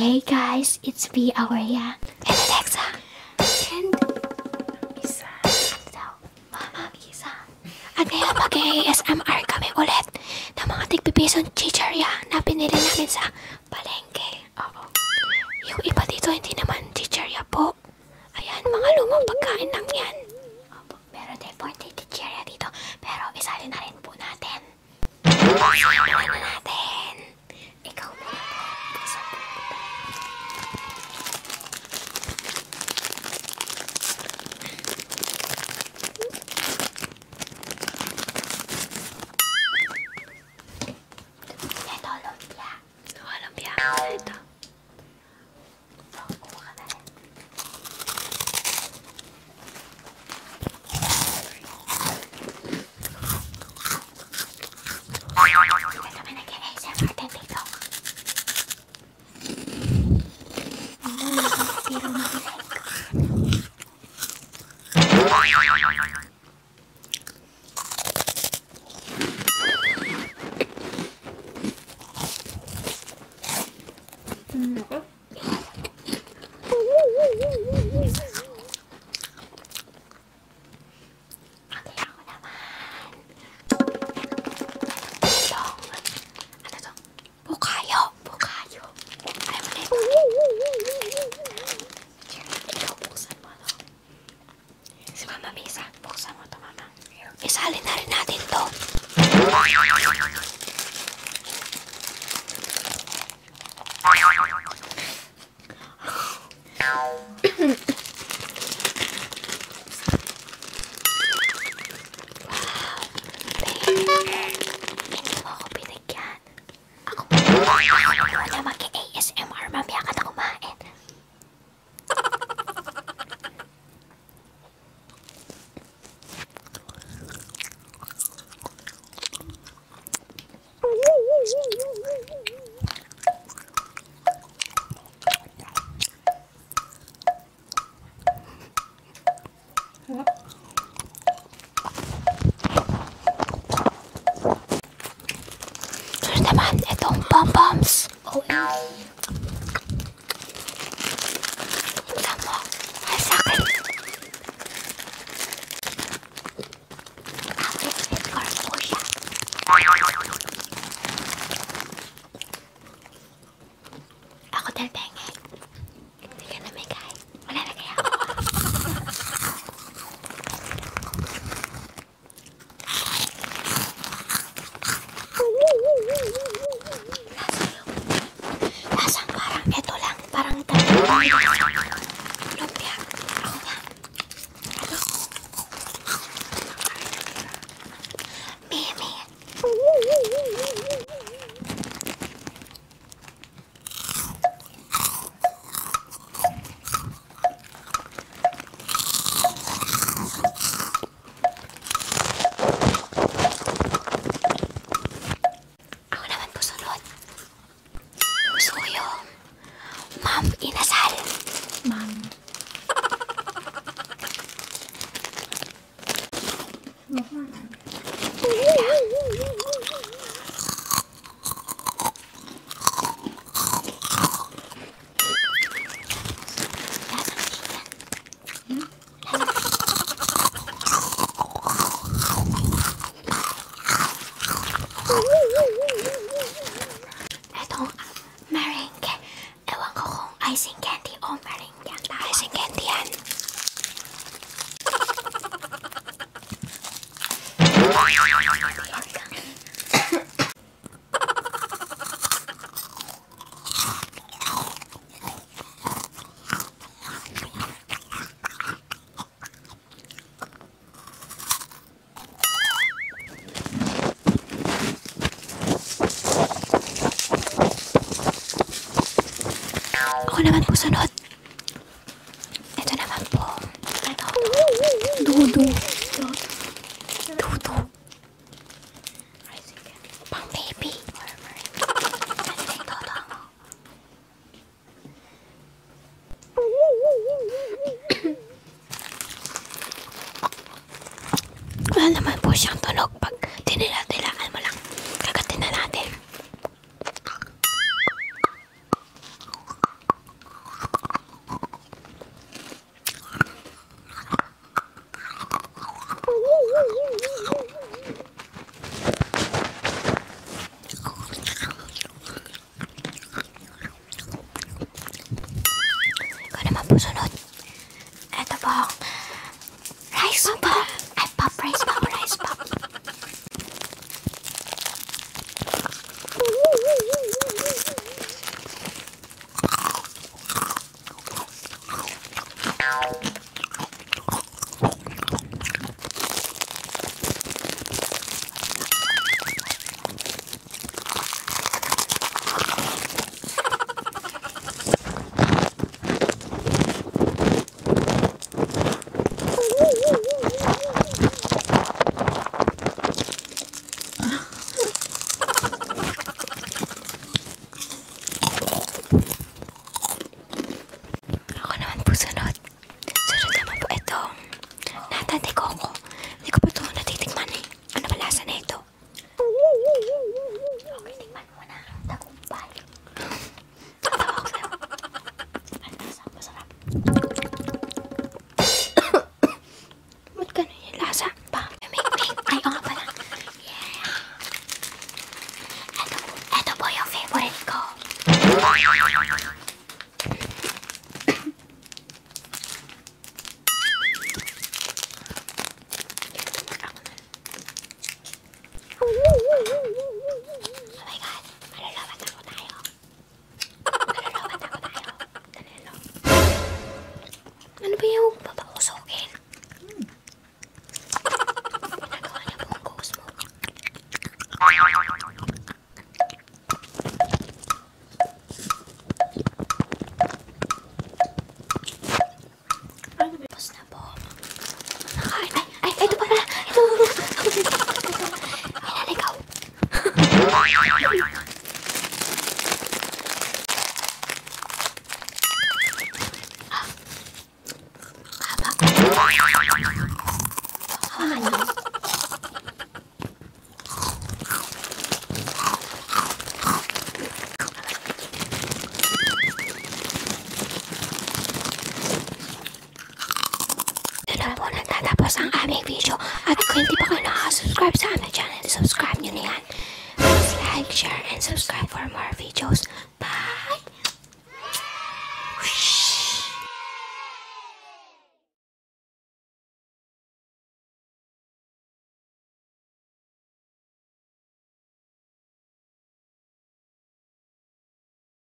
Hey guys, it's me, Aurea. And Alexa. And Misa. Mama, Misa. At ngayon mag-ASMR kami ulit ng mga tigbibisong Wala mag-ASMR mamaya Ako talaga naman po sunod. Buenas noches. up. Oh, my God. video. At 20 pa kayo Subscribe to my channel.